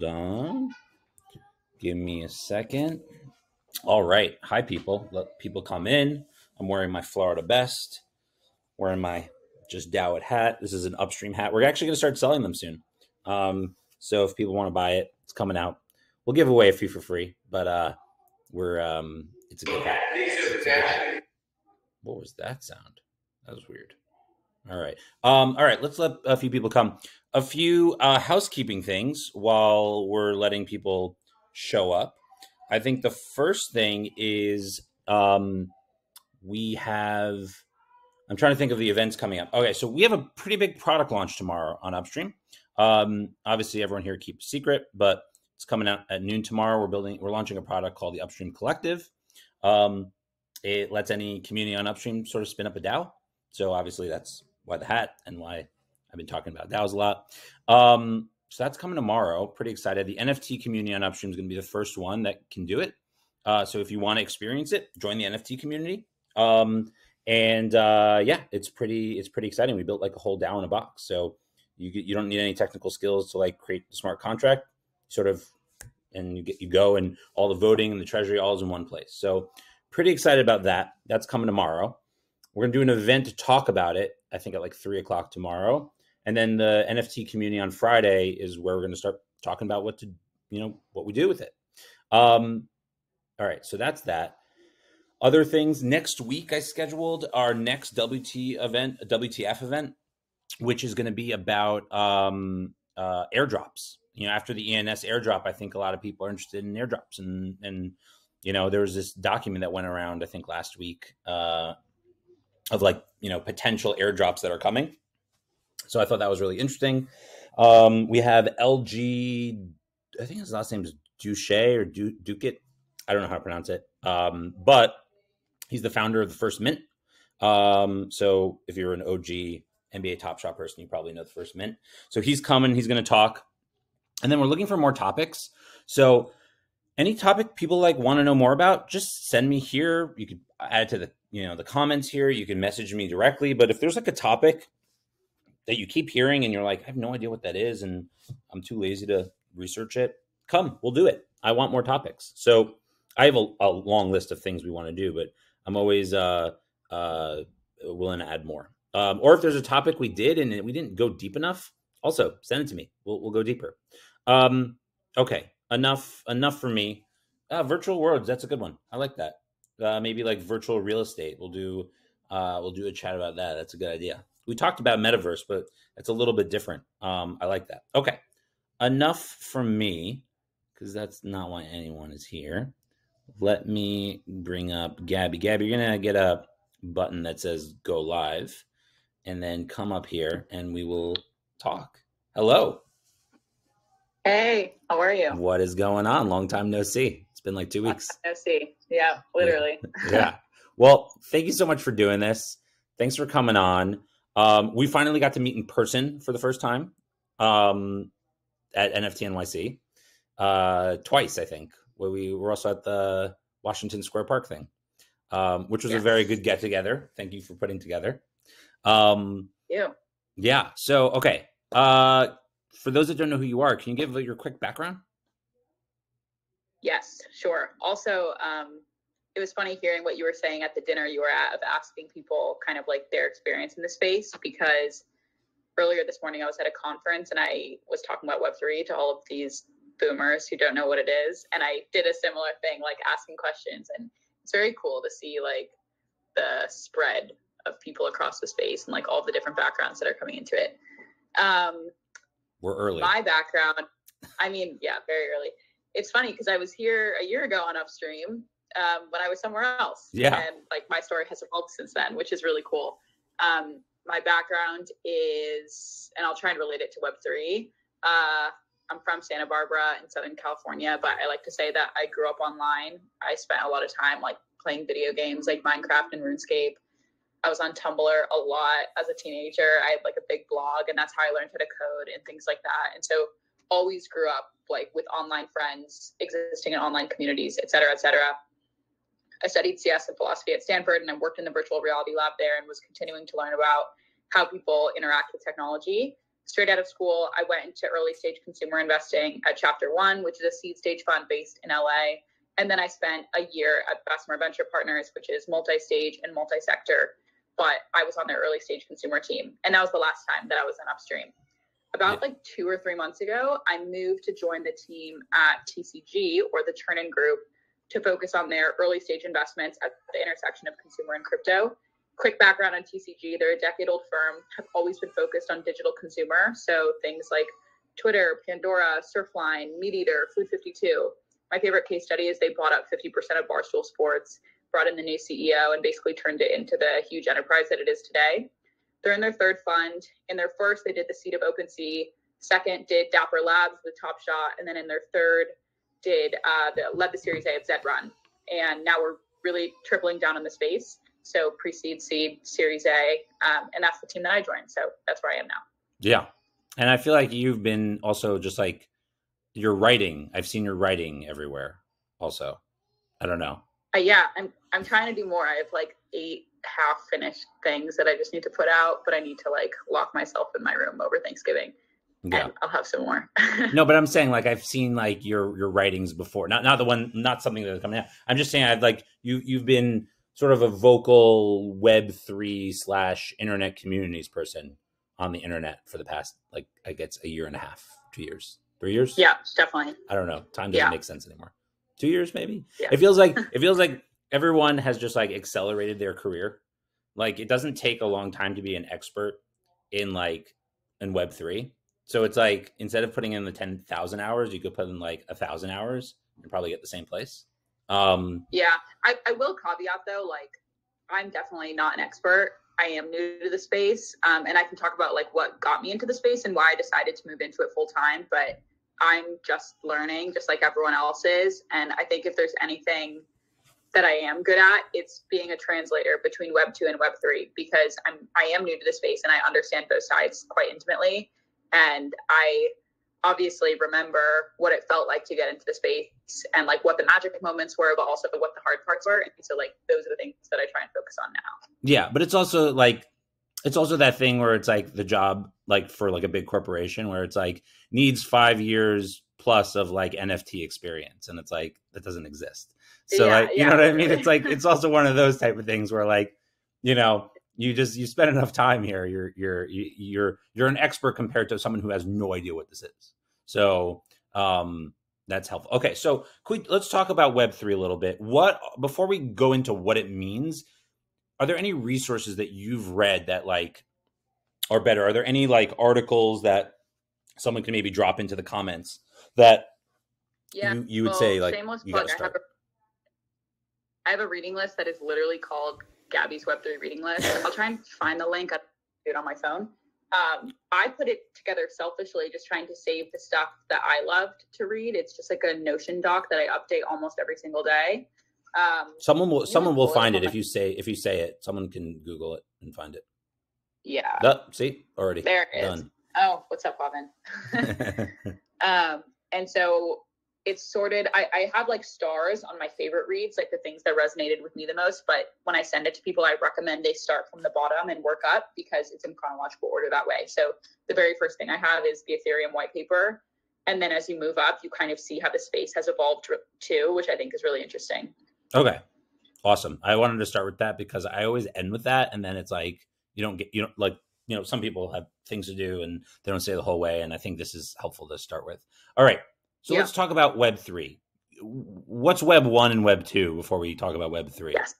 Hold on. Give me a second. All right. Hi, people. Let people come in. I'm wearing my Florida best, wearing my just DAO it hat. This is an upstream hat. We're actually going to start selling them soon. Um, so if people want to buy it, it's coming out. We'll give away a few for free, but uh, we're um, it's a good hat. What was that sound? That was weird. All right. Um, all right. Let's let a few people come. A few uh, housekeeping things while we're letting people show up. I think the first thing is um, we have. I'm trying to think of the events coming up. Okay, so we have a pretty big product launch tomorrow on Upstream. Um, obviously, everyone here keeps a secret, but it's coming out at noon tomorrow. We're building, we're launching a product called the Upstream Collective. Um, it lets any community on Upstream sort of spin up a DAO. So obviously, that's why the hat and why I've been talking about DAOs a lot. Um, so that's coming tomorrow. Pretty excited. The NFT community on Upstream is going to be the first one that can do it. Uh, so if you want to experience it, join the NFT community. Um, and uh, yeah, it's pretty it's pretty exciting. We built like a whole DAO in a box, so you you don't need any technical skills to like create the smart contract. Sort of, and you get you go and all the voting and the treasury all is in one place. So pretty excited about that. That's coming tomorrow. We're gonna do an event to talk about it. I think at like three o'clock tomorrow, and then the NFT community on Friday is where we're gonna start talking about what to you know what we do with it. Um, all right, so that's that. Other things next week, I scheduled our next WT event, WTF event, which is going to be about um, uh, airdrops. You know, after the ENS airdrop, I think a lot of people are interested in airdrops, and and you know, there was this document that went around, I think last week, uh, of like you know potential airdrops that are coming. So I thought that was really interesting. Um, we have LG, I think his last name is Duche or du- Duket. I don't know how to pronounce it. Um, but He's the founder of the First Mint. Um, so if you're an OG NBA Top Shot person, you probably know the First Mint. So he's coming. He's going to talk, and then we're looking for more topics. So any topic people like want to know more about, just send me here. You could add to the you know the comments here. You can message me directly. But if there's like a topic that you keep hearing and you're like, I have no idea what that is, and I'm too lazy to research it, come, we'll do it. I want more topics. So I have a, a long list of things we want to do, but I'm always uh, uh, willing to add more. Um, or if there's a topic we did and we didn't go deep enough, also send it to me. We'll, we'll go deeper. Um, okay, enough enough for me. Uh, virtual worlds, that's a good one. I like that. Uh, maybe like virtual real estate. We'll do uh, we'll do a chat about that. That's a good idea. We talked about metaverse, but it's a little bit different. Um, I like that. Okay, enough from me because that's not why anyone is here let me bring up Gaby. Gaby, you're going to get a button that says go live and then come up here and we will talk. Hello. Hey, how are you? What is going on? Long time no see. It's been like two weeks. No see. Yeah, literally. Yeah. yeah. Well, thank you so much for doing this. Thanks for coming on. Um, we finally got to meet in person for the first time um, at NFT NYC uh, twice, I think where we were also at the Washington Square Park thing, um, which was yes. a very good get together. Thank you for putting together. Um, yeah. Yeah. So, okay. Uh, for those that don't know who you are, can you give your quick background? Yes, sure. Also, um, it was funny hearing what you were saying at the dinner you were at of asking people kind of like their experience in the space because earlier this morning I was at a conference and I was talking about Web3 to all of these boomers who don't know what it is. And I did a similar thing, like asking questions. And it's very cool to see like the spread of people across the space and like all the different backgrounds that are coming into it. Um, We're early. My background, I mean, yeah, very early. It's funny because I was here a year ago on Upstream um, when I was somewhere else. Yeah. And like my story has evolved since then, which is really cool. Um, my background is, and I'll try and relate it to Web3. Uh, I'm from Santa Barbara in Southern California, but I like to say that I grew up online. I spent a lot of time like playing video games like Minecraft and RuneScape. I was on Tumblr a lot as a teenager. I had like a big blog, and that's how I learned how to code and things like that. And so, always grew up like with online friends, existing in online communities, et cetera, et cetera. I studied CS and philosophy at Stanford, and I worked in the virtual reality lab there, and was continuing to learn about how people interact with technology straight out of school, I went into early stage consumer investing at Chapter One, which is a seed stage fund based in LA. And then I spent a year at Bessemer Venture Partners, which is multi stage and multi sector. But I was on their early stage consumer team. And that was the last time that I was in upstream. About like two or three months ago, I moved to join the team at TCG or the Chernin Group to focus on their early stage investments at the intersection of consumer and crypto. Quick background on TCG, they're a decade old firm, have always been focused on digital consumer. So things like Twitter, Pandora, Surfline, Meat Eater, Food 52. My favorite case study is they bought up 50% of Barstool Sports, brought in the new CEO, and basically turned it into the huge enterprise that it is today. They're in their third fund. In their first, they did the seed of OpenSea. Second, did Dapper Labs with Top Shot, and then in their third, did uh, the, led the Series A of Zed Run. And now we're really tripling down in the space. So pre-seed, seed, Series A, um, and that's the team that I joined. So that's where I am now. Yeah, and I feel like you've been also just like your writing. I've seen your writing everywhere. Also, I don't know. Uh, yeah, I'm I'm trying to do more. I have like eight half finished things that I just need to put out, but I need to like lock myself in my room over Thanksgiving. Yeah. And I'll have some more. no, but I'm saying like I've seen like your your writings before. Not not the one not something that's coming out. I'm just saying I've like you you've been sort of a vocal web three slash internet communities person on the internet for the past like I guess a year and a half, two years, three years. Yeah, definitely. I don't know. Time doesn't yeah. make sense anymore. Two years maybe. Yeah. It feels like it feels like everyone has just like accelerated their career. Like it doesn't take a long time to be an expert in like in web three. So it's like instead of putting in the ten thousand hours, you could put in like a thousand hours and probably get the same place. Um Yeah. I, I will caveat though, like I'm definitely not an expert. I am new to the space. Um, and I can talk about like what got me into the space and why I decided to move into it full time. But I'm just learning, just like everyone else is. And I think if there's anything that I am good at, it's being a translator between Web two and Web three because I'm I am new to the space and I understand both sides quite intimately. And I obviously remember what it felt like to get into the space and like what the magic moments were, but also what the hard parts were. And so like those are the things that I try and focus on now. Yeah, but it's also like it's also that thing where it's like the job like for like a big corporation where it's like needs five years plus of like NFT experience. And it's like that doesn't exist. So yeah, like you yeah. know what I mean? It's like it's also one of those type of things where like, you know, you just you spend enough time here, you're you're you're you're an expert compared to someone who has no idea what this is. So um that's helpful. Okay, so we, let's talk about Web three a little bit. What before we go into what it means, are there any resources that you've read that like are better? Are there any like articles that someone can maybe drop into the comments that yeah, you, you would well, say like you got to start? I have a reading list that is literally called Gaby's Web3 reading list. I'll try and find the link. I do it on my phone. Um, I put it together selfishly, just trying to save the stuff that I loved to read. It's just like a Notion doc that I update almost every single day. Um, someone will someone will find it if you say if you say it. Someone can Google it and find it. Yeah. Oh, see, already there it done. Is. Oh, what's up, Robin? um, and so it's sorted. I, I have like stars on my favorite reads, like the things that resonated with me the most. But when I send it to people, I recommend they start from the bottom and work up because it's in chronological order that way. So the very first thing I have is the Ethereum white paper. And then as you move up, you kind of see how the space has evolved too, which I think is really interesting. Okay. Awesome. I wanted to start with that because I always end with that. And then it's like, you don't get, you don't like, you know, some people have things to do and they don't say the whole way. And I think this is helpful to start with. All right. So yeah. let's talk about Web three. What's Web one and Web two before we talk about Web three? Yes,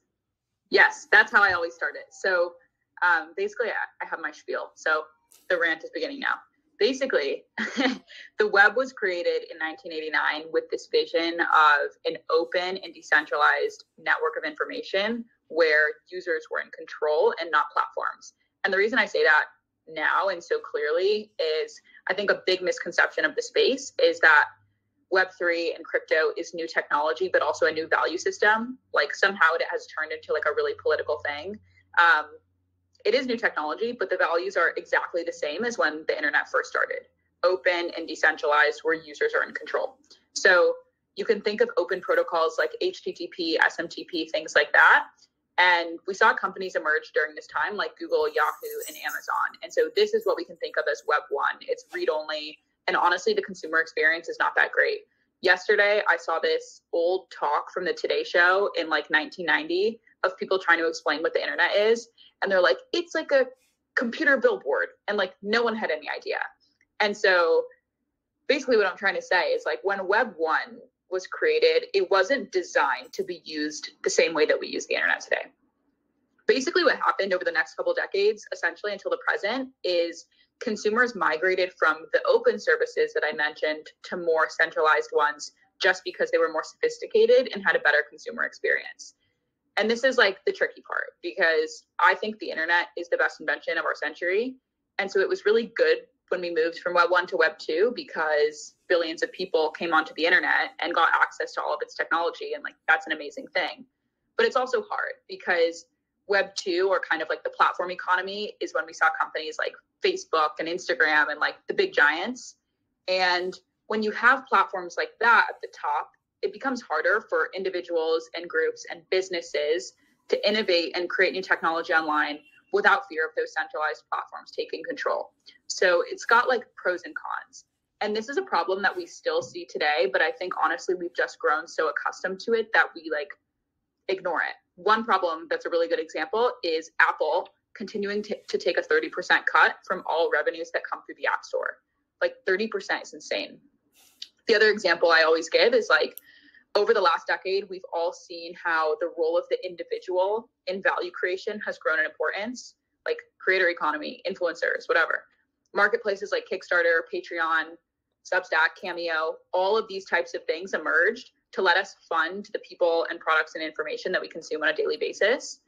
yes, that's how I always start it. So um, basically, I, I have my spiel. So the rant is beginning now. Basically, the web was created in 1989 with this vision of an open and decentralized network of information where users were in control and not platforms. And the reason I say that now and so clearly is I think a big misconception of the space is that web3 and crypto is new technology but also a new value system like somehow it has turned into like a really political thing um, it is new technology but the values are exactly the same as when the internet first started open and decentralized where users are in control so you can think of open protocols like http smtp things like that And we saw companies emerge during this time like Google, Yahoo, and Amazon. And so this is what we can think of as Web 1. It's read only. And honestly, the consumer experience is not that great. Yesterday, I saw this old talk from the Today Show in like 1990 of people trying to explain what the internet is. And they're like, it's like a computer billboard. And like, no one had any idea. And so basically, what I'm trying to say is like, when Web 1 was created, it wasn't designed to be used the same way that we use the internet today. Basically, what happened over the next couple decades, essentially until the present, is consumers migrated from the open services that I mentioned to more centralized ones just because they were more sophisticated and had a better consumer experience. And this is like the tricky part because I think the internet is the best invention of our century. And so it was really good when we moved from Web 1 to Web 2 because billions of people came onto the internet and got access to all of its technology. And like that's an amazing thing. But it's also hard because Web 2 or kind of like the platform economy is when we saw companies like Facebook and Instagram and like the big giants. And when you have platforms like that at the top, it becomes harder for individuals and groups and businesses to innovate and create new technology online without fear of those centralized platforms taking control. So it's got like pros and cons. And this is a problem that we still see today, but I think honestly, we've just grown so accustomed to it that we like ignore it. One problem that's a really good example is Apple continuing to, to take a 30% cut from all revenues that come through the App Store. Like 30% is insane. The other example I always give is like over the last decade, we've all seen how the role of the individual in value creation has grown in importance, like creator economy, influencers, whatever. Marketplaces like Kickstarter, Patreon, Substack, Cameo, all of these types of things emerged to let us fund the people and products and information that we consume on a daily basis.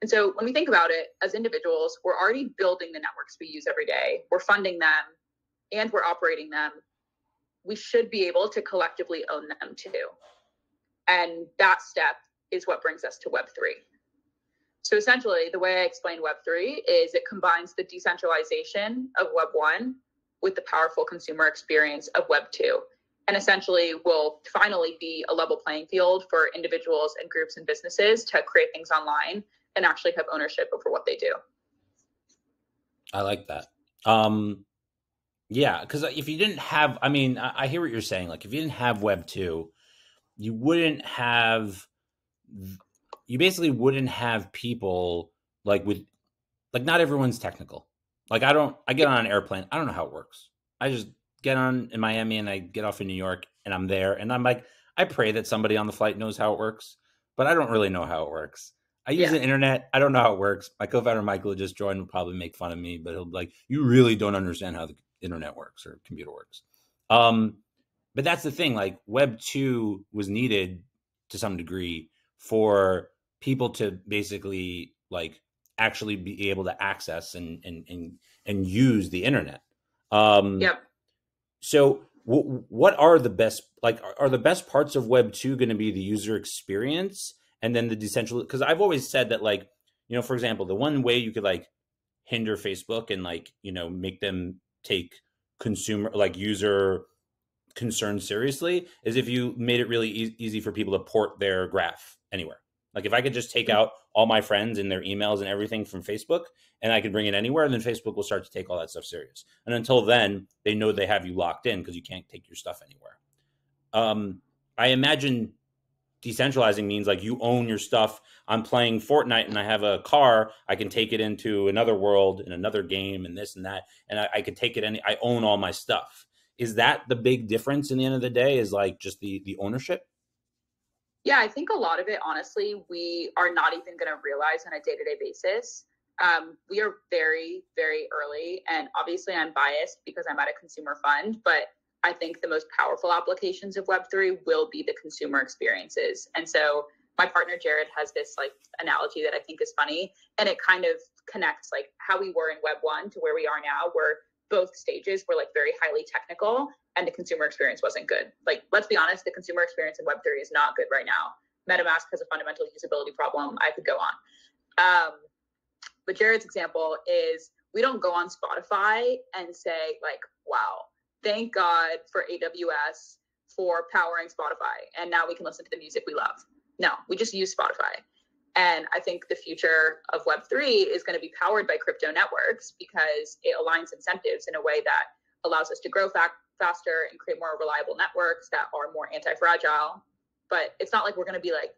And so when we think about it as individuals, we're already building the networks we use every day, we're funding them, and we're operating them. We should be able to collectively own them too. And that step is what brings us to Web3. So essentially, the way I explain Web3 is it combines the decentralization of Web1 with the powerful consumer experience of Web2. And essentially, will finally be a level playing field for individuals and groups and businesses to create things online and actually have ownership over what they do. I like that. Um, yeah, because if you didn't have, I mean, I, I hear what you're saying. Like, if you didn't have Web 2, you wouldn't have you basically wouldn't have people like with like not everyone's technical. Like I don't I get on an airplane, I don't know how it works. I just get on in Miami and I get off in New York and I'm there and I'm like I pray that somebody on the flight knows how it works, but I don't really know how it works. I use yeah. the internet. I don't know how it works. My co-founder Michael just joined will probably make fun of me, but he'll be like, "You really don't understand how the internet works or computer works." Um, but that's the thing like web 2 was needed to some degree for people to basically like actually be able to access and and and, and use the internet um yep so w- what are the best like are, are the best parts of web 2 going to be the user experience and then the decentralized because i've always said that like you know for example the one way you could like hinder facebook and like you know make them take consumer like user concern seriously is if you made it really e- easy for people to port their graph anywhere. Like if I could just take mm. out all my friends and their emails and everything from Facebook and I can bring it anywhere, And then Facebook will start to take all that stuff serious. And until then, they know they have you locked in because you can't take your stuff anywhere. Um, I imagine decentralizing means like you own your stuff. I'm playing Fortnite and I have a car. I can take it into another world in another game and this and that, and I, I can take it any. I own all my stuff is that the big difference in the end of the day is like just the the ownership yeah i think a lot of it honestly we are not even going to realize on a day-to-day basis. Um, we are very very early and obviously i'm biased because i'm at a consumer fund but i think the most powerful applications of web3 will be the consumer experiences. And so my partner jared has this like analogy that i think is funny and it kind of connects like how we were in web 1 to where we are now where both stages were like very highly technical and the consumer experience wasn't good. Like, let's be honest, the consumer experience in Web3 is not good right now. MetaMask has a fundamental usability problem. I could go on. Um, but Jared's example is we don't go on Spotify and say, like, wow, thank God for AWS for powering Spotify. And now we can listen to the music we love. No, we just use Spotify. And I think the future of Web3 is going to be powered by crypto networks because it aligns incentives in a way that allows us to grow fa- faster and create more reliable networks that are more anti fragile. But it's not like we're going to be like,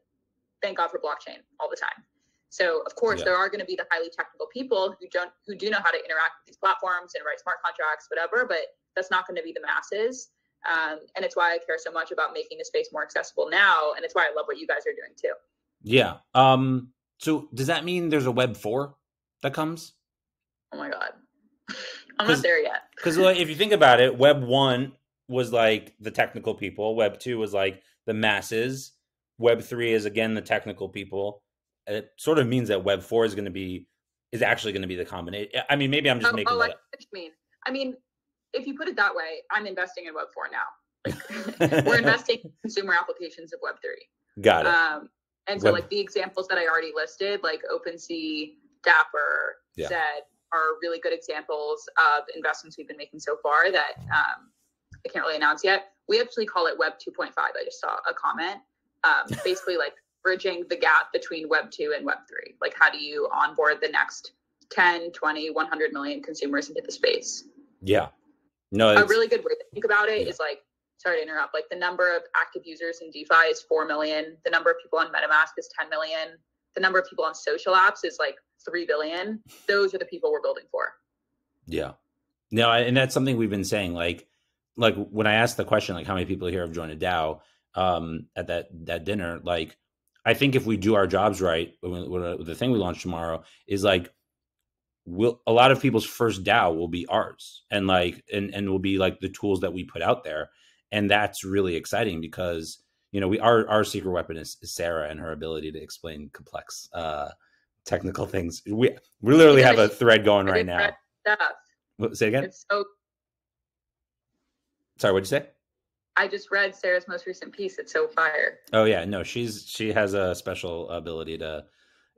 thank God for blockchain all the time. So of course yeah. there are going to be the highly technical people who don't who do know how to interact with these platforms and write smart contracts, whatever. But that's not going to be the masses. Um, and it's why I care so much about making the space more accessible now, and it's why I love what you guys are doing too. Yeah. Um. So does that mean there's a Web four that comes? Oh my god, I'm not there yet. Because like, if you think about it, Web one was like the technical people. Web two was like the masses. Web three is again the technical people. It sort of means that Web four is going to be is actually going to be the combination. I mean, maybe I'm just oh, making oh, that. I mean, I mean, if you put it that way, I'm investing in Web four now. Like, we're investing in consumer applications of Web three. Got it. Um, and so, Web- like the examples that I already listed, like OpenSea, Dapper, yeah. Zed, are really good examples of investments we've been making so far that um, I can't really announce yet. We actually call it Web 2.5. I just saw a comment. Um, basically, like bridging the gap between Web 2 and Web 3. Like, how do you onboard the next 10, 20, 100 million consumers into the space? Yeah. No, a really good way to think about it yeah. is like, sorry to interrupt, like the number of active users in DeFi is 4 million. The number of people on MetaMask is 10 million. The number of people on social apps is like 3 billion. Those are the people we're building for. Yeah. No, and that's something we've been saying. Like, like when I asked the question, like how many people here have joined a DAO um, at that that dinner, like I think if we do our jobs right, the thing we launch tomorrow is like will a lot of people's first DAO will be ours and like and and will be like the tools that we put out there. And that's really exciting because you know we our our secret weapon is, is Sarah and her ability to explain complex uh technical things. We we literally have a thread going right now. What, say again? It's so Sorry, what'd you say? I just read Sarah's most recent piece. It's so fire. Oh yeah, no, she's she has a special ability to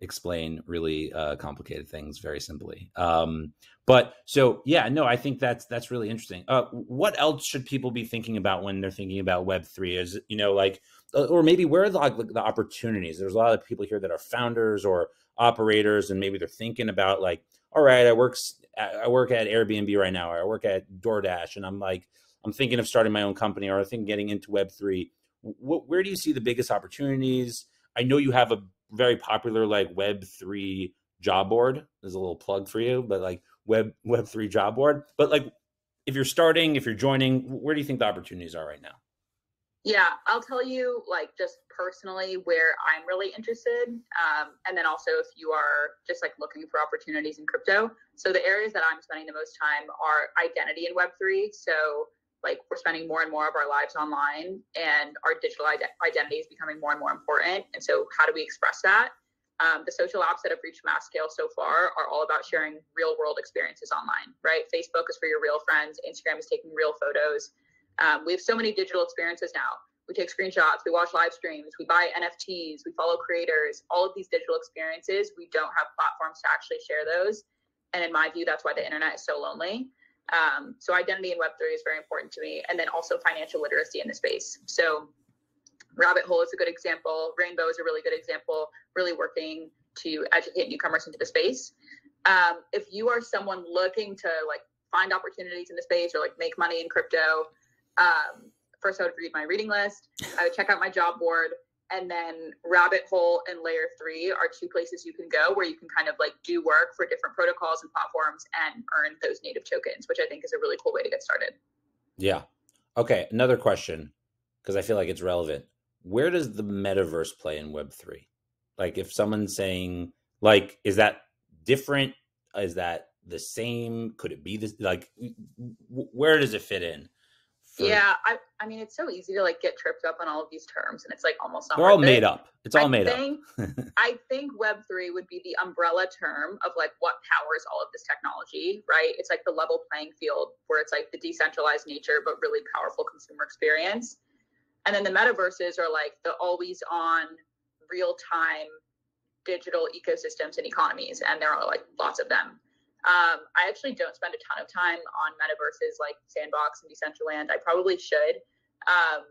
explain really uh, complicated things very simply. Um, but so yeah, no, I think that's that's really interesting. Uh, what else should people be thinking about when they're thinking about Web three? Is you know like, uh, or maybe where are the, like, the opportunities? There's a lot of people here that are founders or operators, and maybe they're thinking about like, all right, I work I work at Airbnb right now, or I work at DoorDash, and I'm like, I'm thinking of starting my own company, or I think getting into Web three. where do you see the biggest opportunities? I know you have a very popular like Web three job board. There's a little plug for you, but like Web Web three job board. But like, if you're starting, if you're joining, where do you think the opportunities are right now? Yeah, I'll tell you like just personally where I'm really interested, um, and then also if you are just like looking for opportunities in crypto. So the areas that I'm spending the most time are identity in Web three. So like we're spending more and more of our lives online and our digital ide- identity is becoming more and more important and so how do we express that? Um, the social apps that have reached mass scale so far are all about sharing real world experiences online right? Facebook is for your real friends instagram is taking real photos. Um, we have so many digital experiences now. We take screenshots we watch live streams we buy nfts we follow creators. All of these digital experiences we don't have platforms to actually share those. And in my view that's why the internet is so lonely um, so identity in Web3 is very important to me. And then also financial literacy in the space. So Rabbit Hole is a good example. Rainbow is a really good example, really working to educate newcomers into the space. Um, if you are someone looking to like find opportunities in the space or like make money in crypto, um, first I would read my reading list. I would check out my job board and then rabbit hole and layer three are two places you can go where you can kind of like do work for different protocols and platforms and earn those native tokens which i think is a really cool way to get started. Yeah. Okay another question because i feel like it's relevant. Where does the metaverse play in web 3 like if someone's saying like is that different? Is that the same? Could it be this like where does it fit in for... Yeah, I, I mean, it's so easy to like get tripped up on all of these terms, and it's like almost not. They're all made it. up. It's all I made think, up. I think Web three would be the umbrella term of like what powers all of this technology, right? It's like the level playing field where it's like the decentralized nature, but really powerful consumer experience. And then the metaverses are like the always on, real time digital ecosystems and economies, and there are like lots of them. Um, I actually don't spend a ton of time on metaverses like Sandbox and Decentraland. I probably should. Um,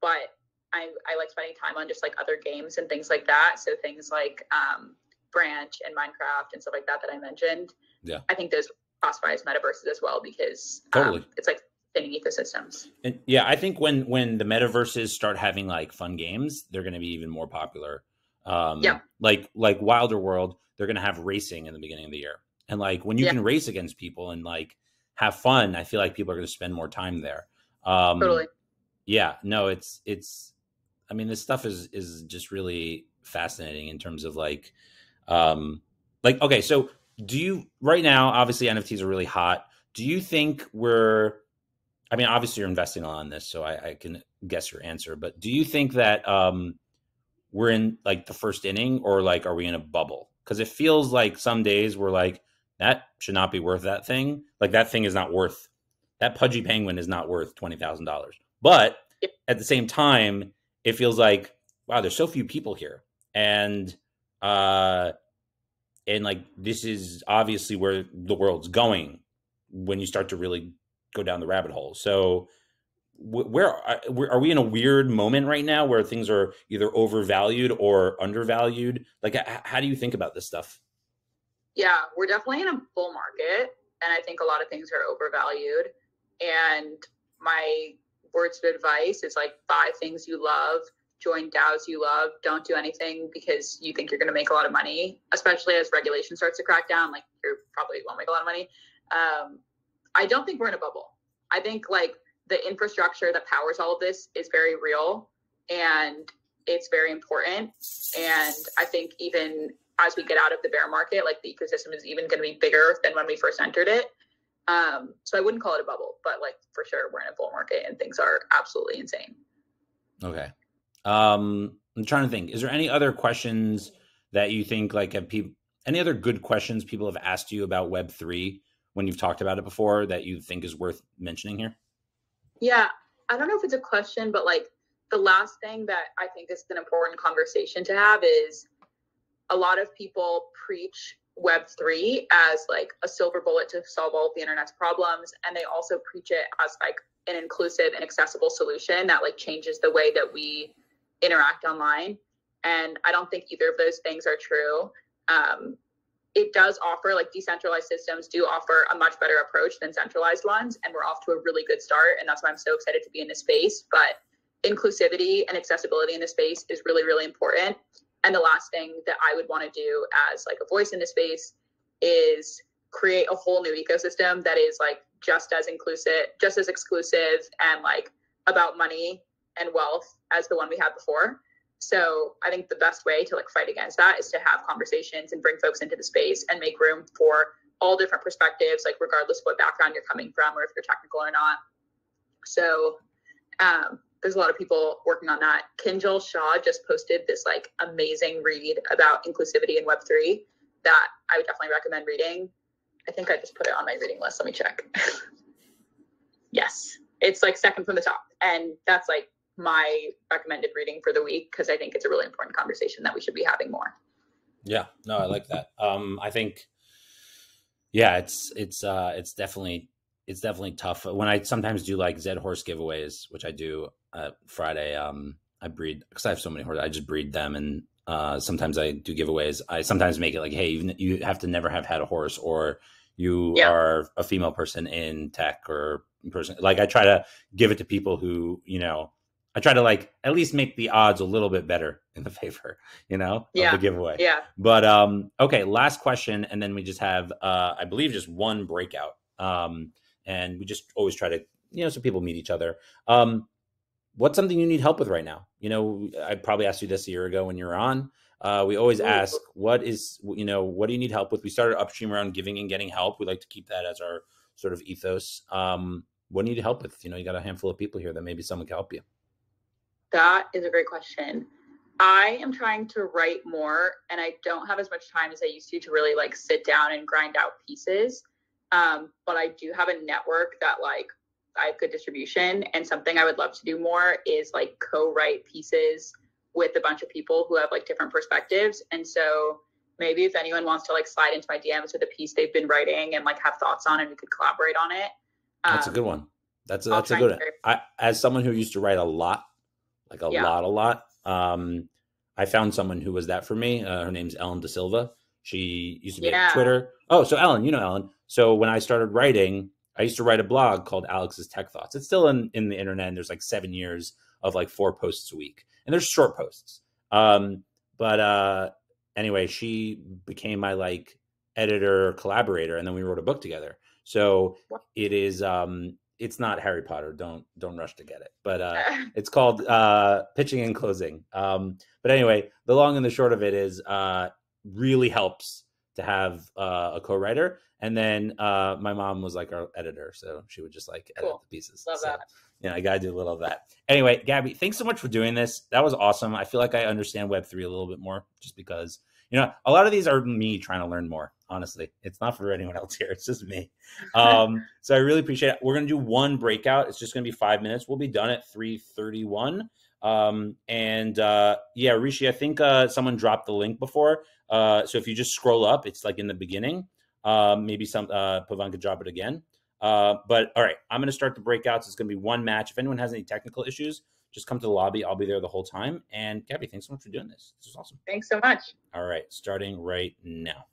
but I, I like spending time on just like other games and things like that. So things like um, Branch and Minecraft and stuff like that that I mentioned. Yeah. I think those classify as metaverses as well because totally um, it's like thinning ecosystems. And yeah, I think when when the metaverses start having like fun games, they're going to be even more popular. Um, Yeah. Like like Wilder World, they're going to have racing in the beginning of the year, and like when you Yeah. can race against people and like have fun, I feel like people are going to spend more time there. Um, Totally. yeah no it's it's i mean this stuff is is just really fascinating in terms of like um like okay so do you right now obviously nfts are really hot do you think we're i mean obviously you're investing on this so i, I can guess your answer but do you think that um we're in like the first inning or like are we in a bubble because it feels like some days we're like that should not be worth that thing. Like that thing is not worth that pudgy penguin is not worth $20000 but at the same time it feels like wow there's so few people here. And uh and like this is obviously where the world's going when you start to really go down the rabbit hole. So where are, we in a weird moment right now where things are either overvalued or undervalued? Like how do you think about this stuff Yeah, we're definitely in a bull market, and I think a lot of things are overvalued. And my words of advice is like buy things you love, join DAOs you love, don't do anything because you think you're going to make a lot of money, especially as regulation starts to crack down. Like you probably won't make a lot of money. Um, I don't think we're in a bubble. I think like the infrastructure that powers all of this is very real and it's very important. And I think even as we get out of the bear market, like the ecosystem is even going to be bigger than when we first entered it. Um, so I wouldn't call it a bubble, but like for sure we're in a bull market and things are absolutely insane. Okay. Um, I'm trying to think. Is there any other questions that you think like have people any other good questions people have asked you about Web three when you've talked about it before that you think is worth mentioning here? Yeah, I don't know if it's a question, but like the last thing that I think is an important conversation to have is a lot of people preach Web3 as like a silver bullet to solve all of the internet's problems. And they also preach it as like an inclusive and accessible solution that like changes the way that we interact online. And I don't think either of those things are true. Um, it does offer like decentralized systems do offer a much better approach than centralized ones and we're off to a really good start and that's why i'm so excited to be in this space but inclusivity and accessibility in the space is really really important and the last thing that i would want to do as like a voice in the space is create a whole new ecosystem that is like just as inclusive just as exclusive and like about money and wealth as the one we had before so I think the best way to like fight against that is to have conversations and bring folks into the space and make room for all different perspectives, like regardless of what background you're coming from or if you're technical or not. So um, there's a lot of people working on that. Kinjal Shah just posted this like amazing read about inclusivity in Web3 that I would definitely recommend reading. I think I just put it on my reading list. Let me check. yes, it's like second from the top. And that's like my recommended reading for the week because I think it's a really important conversation that we should be having more. Yeah, no, I like that. Um, I think, yeah, it's it's uh, it's definitely it's definitely tough. When I sometimes do like Zed horse giveaways, which I do uh, Friday, um, I breed because I have so many horses. I just breed them, and uh, sometimes I do giveaways. I sometimes make it like, hey, you, you have to never have had a horse, or you Yeah. are a female person in tech or person. Like I try to give it to people who you know. I try to like at least make the odds a little bit better in the favor, you know, Yeah. of the giveaway. Yeah. But um, okay, last question, and then we just have, uh, I believe, just one breakout. Um, and we just always try to, you know, so people meet each other. Um, what's something you need help with right now? You know, I probably asked you this a year ago when you were on. Uh, we always ask, what is, you know, what do you need help with? We started upstream around giving and getting help. We like to keep that as our sort of ethos. Um, what do you need help with? You know, you got a handful of people here that maybe someone can help you. That is a great question. I am trying to write more and I don't have as much time as I used to to really like sit down and grind out pieces. Um, but I do have a network that like I have good distribution and something I would love to do more is like co-write pieces with a bunch of people who have like different perspectives. And so maybe if anyone wants to like slide into my DMs with a piece they've been writing and like have thoughts on and we could collaborate on it. That's a Um, good one. That's a, that's a good one. I, as someone who used to write a lot, like a Yeah. lot, a lot. Um, I found someone who was that for me. Uh, her name's Ellen Da Silva. She used to be Yeah. at Twitter. Oh, so Ellen, you know Ellen. So when I started writing, I used to write a blog called Alex's Tech Thoughts. It's still in, in the internet, and there's like seven years of like four posts a week, and there's short posts. Um, but uh, anyway, she became my like editor collaborator, and then we wrote a book together. So it is. Um, it's not Harry Potter. Don't don't rush to get it. But uh, it's called uh, pitching and closing. Um, but anyway, the long and the short of it is, uh, really helps to have uh, a co-writer. And then uh, my mom was like our editor, so she would just like edit Cool. the pieces. Love So, that. Yeah, I gotta do a little of that. Anyway, Gaby, thanks so much for doing this. That was awesome. I feel like I understand Web three a little bit more, just because you know a lot of these are me trying to learn more. Honestly, it's not for anyone else here. It's just me. Um, so I really appreciate it. We're gonna do one breakout. It's just gonna be five minutes. We'll be done at three thirty one. Um, and uh, yeah, Rishi, I think uh, someone dropped the link before. Uh, so if you just scroll up, it's like in the beginning. Um, maybe some uh, Pavan could drop it again. Uh, but all right, I'm going to start the breakouts. It's going to be one match. If anyone has any technical issues, just come to the lobby. I'll be there the whole time. And Gaby, thanks so much for doing this. This was awesome. Thanks so much. All right, starting right now.